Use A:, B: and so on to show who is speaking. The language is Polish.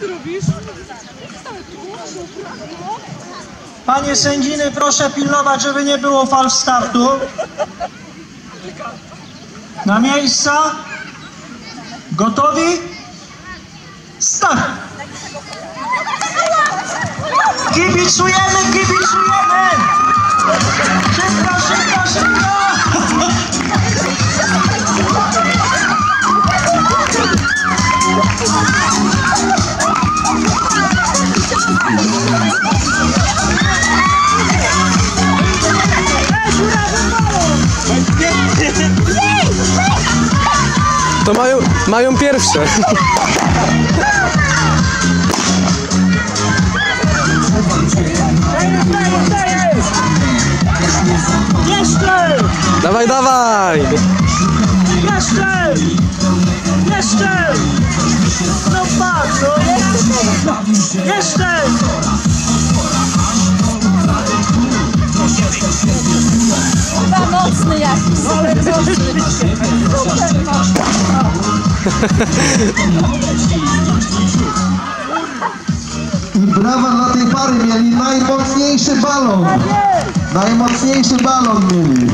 A: ty robisz?
B: Panie sędziny, proszę pilnować, żeby nie było fal startu. Na miejsca. Gotowi? Start! Kibicujemy, kibicujemy!
C: To mają, mają pierwsze.
B: Jeszcze!
C: Dawaj, dawaj!
B: Jeszcze! Jeszcze! No patrz, no! Jeszcze!
D: Mocny. Super mocny.
E: I brawa dla tej pary, mieli najmocniejszy balon. Najmocniejszy balon mieli.